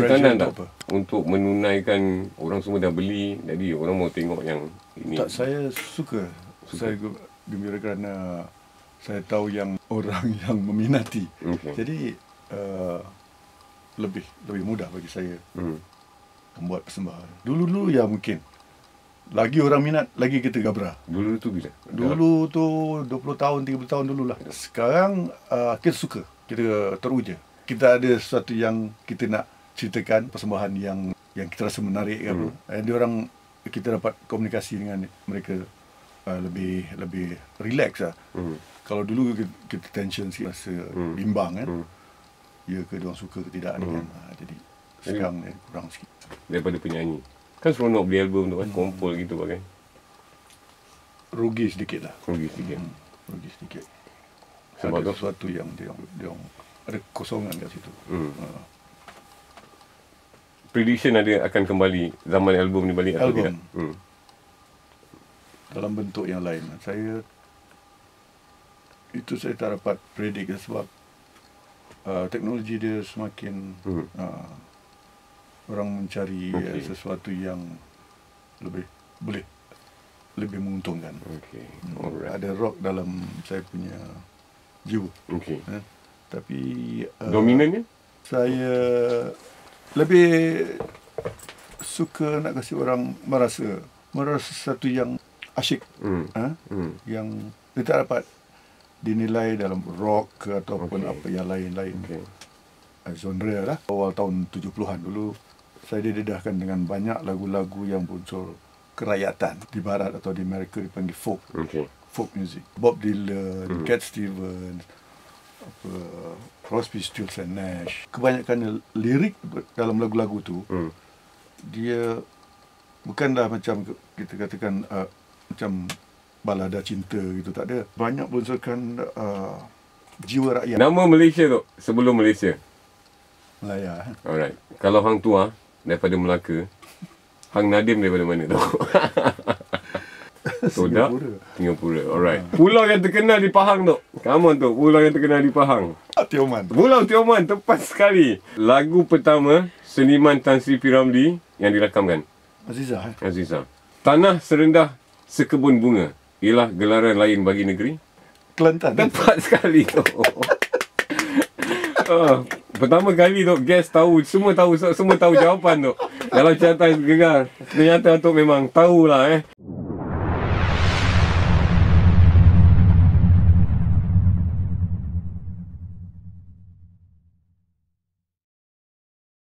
tekanan tak apa? untuk menunaikan orang semua dah beli jadi orang mau tengok yang ini Tak, saya suka. Saya ge- gembira kerana saya tahu yang orang yang meminati. Okey. Jadi uh, lebih lebih mudah bagi saya hmm. membuat persembahan. Dulu-dulu ya mungkin. Lagi orang minat, lagi kita gabra. dulu tu bila Dulu tu 20 tahun, 30 tahun dululah. Sekarang uh, kita suka. Kita teruja. Kita ada sesuatu yang kita nak ceritakan, persembahan yang yang kita rasa menarik apa. Hmm. Dia orang kita dapat komunikasi dengan mereka uh, lebih lebih relax lah. hmm. Kalau dulu kita, kita tension sikit rasa Hmm. bimbang kan. Hmm. Ya ke dia suka ke tidak ni Hmm. kan. Ha, jadi sekarang ni kurang sikit. daripada penyanyi kan seronok beli album tu kan Hmm. kompol gitu pakai Rugi sedikit lah. rugi sikit Hmm, rugi sedikit. Sebab ada tu? sesuatu yang dia, dia orang ada kosongan kat situ. hmm. Ha. Prediction ada akan kembali zaman album ni balik atau Album. tidak hmm. dalam bentuk yang lain. Saya itu saya tak dapat predict sebab uh, teknologi dia semakin Hmm. uh, orang mencari okay. sesuatu yang lebih boleh lebih menguntungkan. okay. Hmm. alright Ada rock dalam saya punya jiwa. okay. Eh? Tapi uh, dominannya saya lebih suka nak kasih orang merasa merasa sesuatu yang asyik hmm. ha? Hmm. yang dia tak dapat dinilai dalam rock ke ataupun Okey. apa yang lain-lain okay. okay. genre lah awal tahun 70-an dulu saya didedahkan dengan banyak lagu-lagu yang muncul kerakyatan di barat atau di Amerika dipanggil folk okay. folk music Bob Dylan, Hmm. Cat Stevens apa Crosby, Stills and Nash. Kebanyakan lirik dalam lagu-lagu tu hmm. dia bukanlah macam kita katakan uh, macam balada cinta gitu. Tak ada. Banyak menunjukkan uh, jiwa rakyat. Nama Malaysia tu sebelum Malaysia? Melaya alright. Kalau hang tua daripada Melaka hang Nadim daripada mana tu Todak Singapura. Alright pulau yang terkenal di Pahang tu come on tu pulau yang terkenal di Pahang Tioman Pulau Tioman tepat sekali. Lagu pertama seniman Tan Sri P. Ramlee yang dirakamkan Azizah eh? Aziza. Tanah serendah sekebun bunga ialah gelaran lain bagi negeri. Kelantan? Tepat sekali tu. Oh, pertama kali tu guest tahu semua tahu semua tahu jawapan tu. Dalam catatan gegar. Ternyata tu memang tahulah eh.